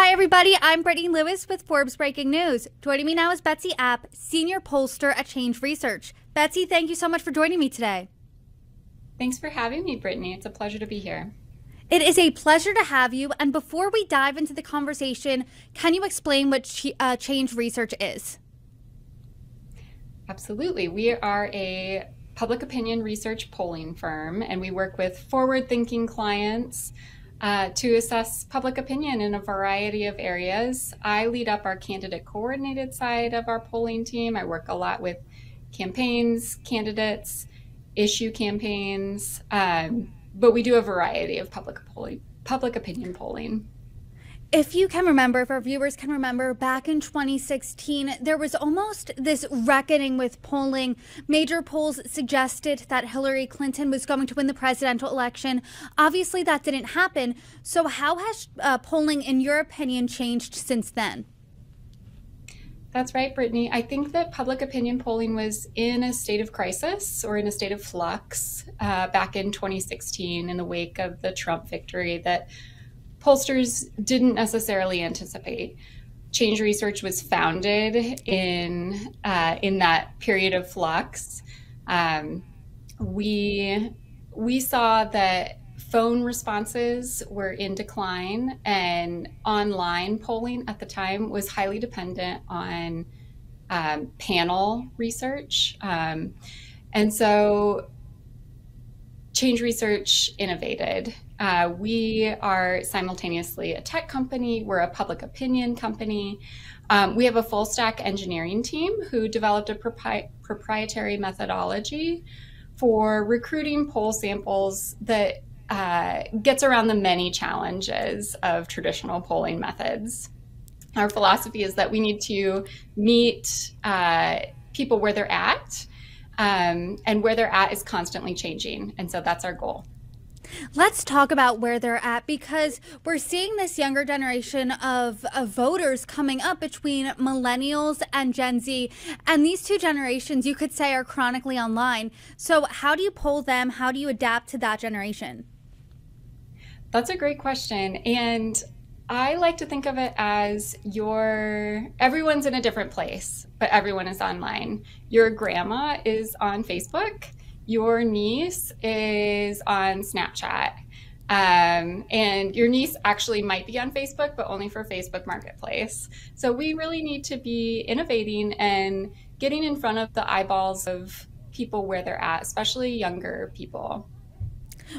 Hi, everybody. I'm Brittany Lewis with Forbes Breaking News. Joining me now is Betsy App, Senior Pollster at Change Research. Betsy, thank you so much for joining me today. Thanks for having me, Brittany. It's a pleasure to be here. It is a pleasure to have you. And before we dive into the conversation, can you explain what ch- uh, Change Research is? Absolutely. We are a public opinion research polling firm, and we work with forward thinking clients uh, to assess public opinion in a variety of areas. I lead up our candidate coordinated side of our polling team. I work a lot with campaigns, candidates, issue campaigns, um, but we do a variety of public polling, public opinion polling. If you can remember, if our viewers can remember, back in 2016, there was almost this reckoning with polling. Major polls suggested that Hillary Clinton was going to win the presidential election. Obviously, that didn't happen. So, how has uh, polling, in your opinion, changed since then? That's right, Brittany. I think that public opinion polling was in a state of crisis or in a state of flux uh, back in 2016 in the wake of the Trump victory that pollsters didn't necessarily anticipate. Change Research was founded in uh, in that period of flux. Um, we we saw that phone responses were in decline, and online polling at the time was highly dependent on um, panel research. Um, and so Change Research innovated. Uh, we are simultaneously a tech company, we're a public opinion company. Um, we have a full stack engineering team who developed a propri- proprietary methodology for recruiting poll samples that uh, gets around the many challenges of traditional polling methods. Our philosophy is that we need to meet uh, people where they're at um, and where they're at is constantly changing. And so that's our goal. Let's talk about where they're at because we're seeing this younger generation of, of, voters coming up between millennials and Gen Z. And these two generations, you could say, are chronically online. So, how do you poll them? How do you adapt to that generation? That's a great question. And I like to think of it as your everyone's in a different place, but everyone is online. Your grandma is on Facebook, your niece is on Snapchat. Um, and your niece actually might be on Facebook, but only for Facebook Marketplace. So we really need to be innovating and getting in front of the eyeballs of people where they're at, especially younger people.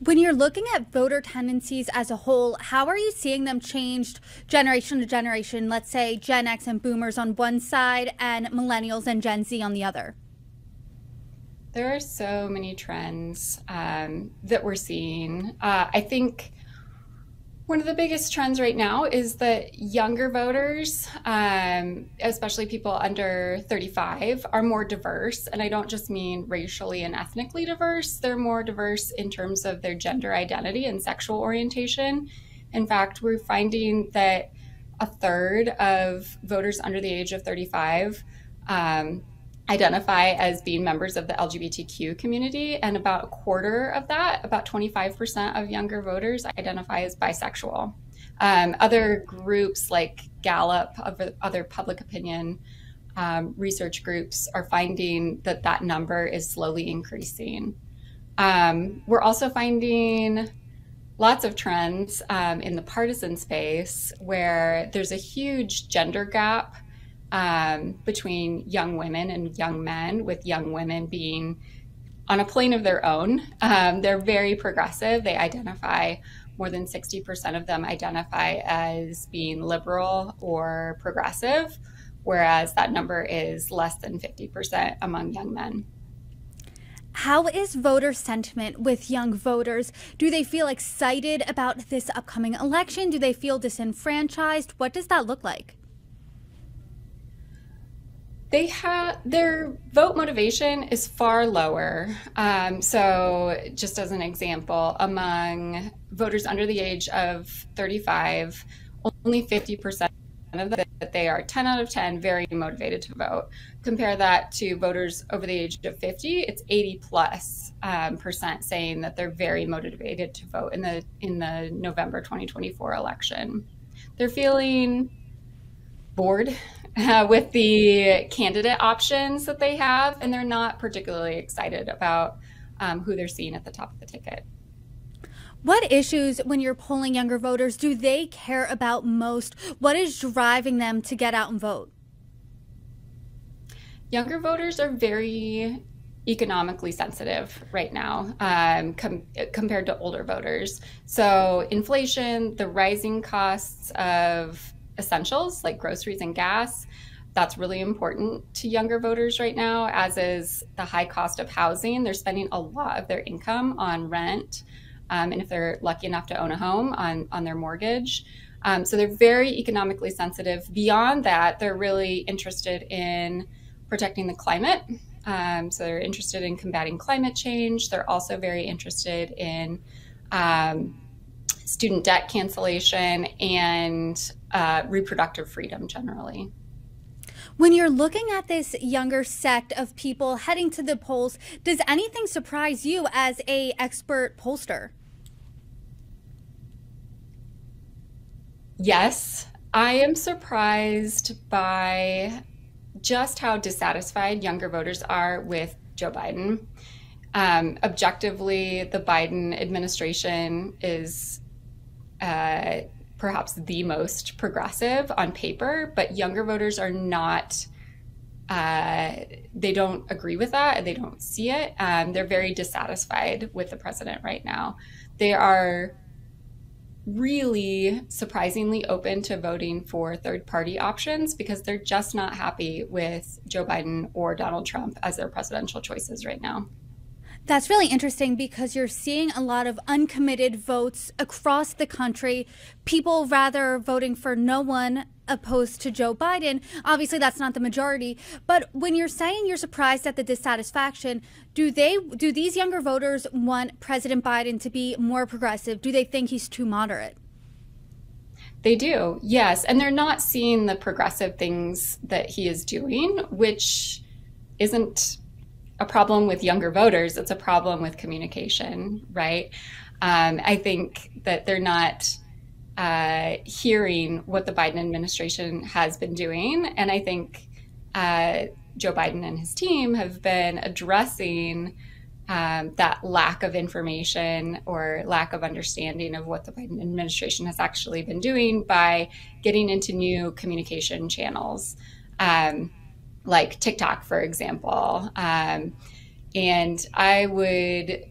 When you're looking at voter tendencies as a whole, how are you seeing them changed generation to generation? Let's say Gen X and boomers on one side and millennials and Gen Z on the other. There are so many trends um, that we're seeing. Uh, I think one of the biggest trends right now is that younger voters, um, especially people under 35, are more diverse. And I don't just mean racially and ethnically diverse, they're more diverse in terms of their gender identity and sexual orientation. In fact, we're finding that a third of voters under the age of 35 um, identify as being members of the LGBTQ community, and about a quarter of that, about 25% of younger voters, identify as bisexual. Um, other groups like Gallup, other, public opinion um, research groups, are finding that that number is slowly increasing. Um, we're also finding lots of trends um, in the partisan space where there's a huge gender gap um, between young women and young men, with young women being on a plane of their own. Um, they're very progressive. They identify, more than 60% of them identify as being liberal or progressive, whereas that number is less than 50% among young men. How is voter sentiment with young voters? Do they feel excited about this upcoming election? Do they feel disenfranchised? What does that look like? They have their vote motivation is far lower. Um, so, just as an example, among voters under the age of 35, only 50% of them that they are 10 out of 10 very motivated to vote. Compare that to voters over the age of 50, it's 80 plus um, percent saying that they're very motivated to vote in the in the November 2024 election. they're feeling bored uh, with the candidate options that they have, and they're not particularly excited about um, who they're seeing at the top of the ticket. What issues, when you're polling younger voters, do they care about most? What is driving them to get out and vote? Younger voters are very economically sensitive right now um, com- compared to older voters. So, inflation, the rising costs of essentials like groceries and gas, that's really important to younger voters right now, as is the high cost of housing. They're spending a lot of their income on rent um, and if they're lucky enough to own a home on, on their mortgage. Um, so they're very economically sensitive. Beyond that, they're really interested in protecting the climate. Um, so they're interested in combating climate change. They're also very interested in um, student debt cancellation and uh, reproductive freedom generally. When you're looking at this younger sect of people heading to the polls, does anything surprise you as a expert pollster? Yes, I am surprised by just how dissatisfied younger voters are with Joe Biden. Um, objectively, the Biden administration is uh, perhaps the most progressive on paper, but younger voters are not. Uh, they don't agree with that and they don't see it. Um, they're very dissatisfied with the president right now. They are really surprisingly open to voting for third party options because they're just not happy with Joe Biden or Donald Trump as their presidential choices right now. That's really interesting because you're seeing a lot of uncommitted votes across the country. People rather voting for no one opposed to Joe Biden. Obviously, that's not the majority. But when you're saying you're surprised at the dissatisfaction, do they do these younger voters want President Biden to be more progressive? Do they think he's too moderate? They do, yes. And they're not seeing the progressive things that he is doing, which isn't a problem with younger voters, it's a problem with communication, right? Um, I think that they're not uh, hearing what the Biden administration has been doing. And I think uh, Joe Biden and his team have been addressing um, that lack of information or lack of understanding of what the Biden administration has actually been doing by getting into new communication channels. Um, like TikTok, for example. Um, and I would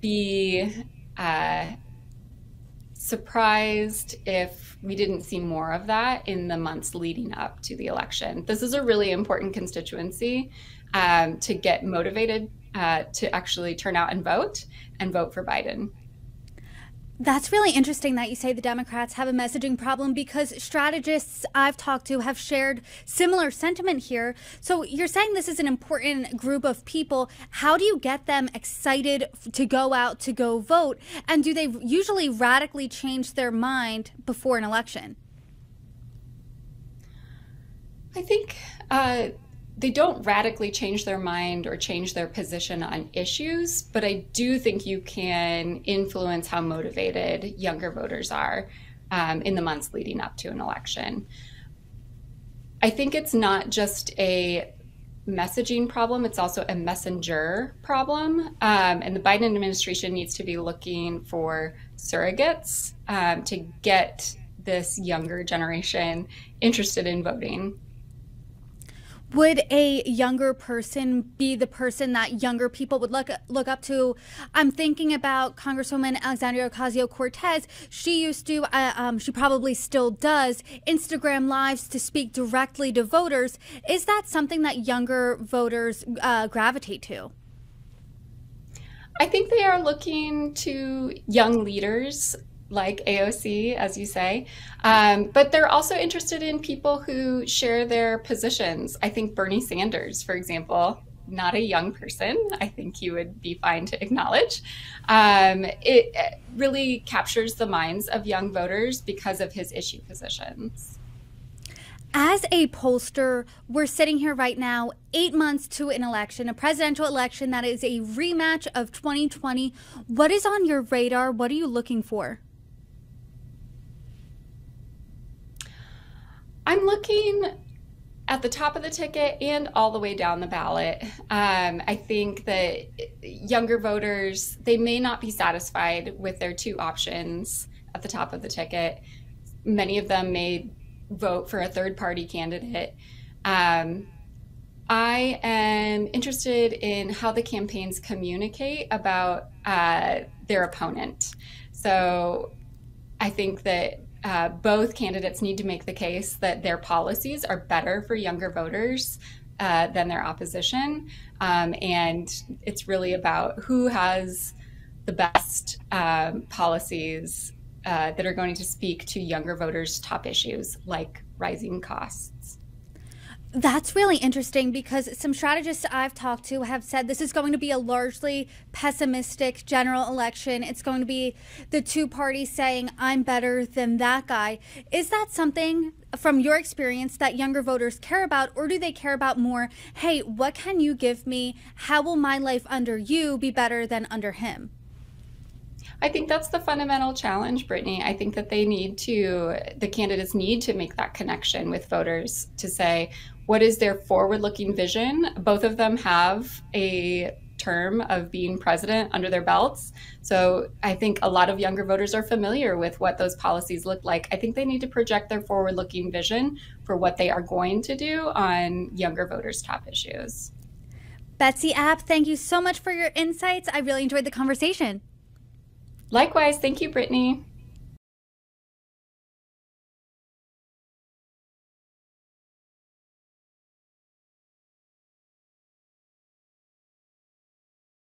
be uh, surprised if we didn't see more of that in the months leading up to the election. This is a really important constituency um, to get motivated uh, to actually turn out and vote and vote for Biden. That's really interesting that you say the Democrats have a messaging problem because strategists I've talked to have shared similar sentiment here. So you're saying this is an important group of people. How do you get them excited to go out to go vote? And do they usually radically change their mind before an election? I think. Uh they don't radically change their mind or change their position on issues, but I do think you can influence how motivated younger voters are um, in the months leading up to an election. I think it's not just a messaging problem, it's also a messenger problem. Um, and the Biden administration needs to be looking for surrogates um, to get this younger generation interested in voting would a younger person be the person that younger people would look look up to? I'm thinking about Congresswoman Alexandria Ocasio Cortez. She used to, uh, um, she probably still does, Instagram lives to speak directly to voters. Is that something that younger voters uh, gravitate to? I think they are looking to young leaders like AOC, as you say. Um, but they're also interested in people who share their positions. I think Bernie Sanders, for example, not a young person, I think you would be fine to acknowledge. Um, it really captures the minds of young voters because of his issue positions. As a pollster, we're sitting here right now, eight months to an election, a presidential election that is a rematch of 2020. What is on your radar? What are you looking for? I'm looking at the top of the ticket and all the way down the ballot. Um, I think that younger voters, they may not be satisfied with their two options at the top of the ticket. Many of them may vote for a third party candidate. Um, I am interested in how the campaigns communicate about uh, their opponent. So I think that uh, both candidates need to make the case that their policies are better for younger voters uh, than their opposition. Um, and it's really about who has the best um, policies uh, that are going to speak to younger voters' top issues like rising costs. That's really interesting because some strategists I've talked to have said this is going to be a largely pessimistic general election. It's going to be the two parties saying, I'm better than that guy. Is that something from your experience that younger voters care about, or do they care about more, hey, what can you give me? How will my life under you be better than under him? I think that's the fundamental challenge, Brittany. I think that they need to, the candidates need to make that connection with voters to say, what is their forward looking vision? Both of them have a term of being president under their belts. So I think a lot of younger voters are familiar with what those policies look like. I think they need to project their forward looking vision for what they are going to do on younger voters' top issues. Betsy App, thank you so much for your insights. I really enjoyed the conversation. Likewise. Thank you, Brittany.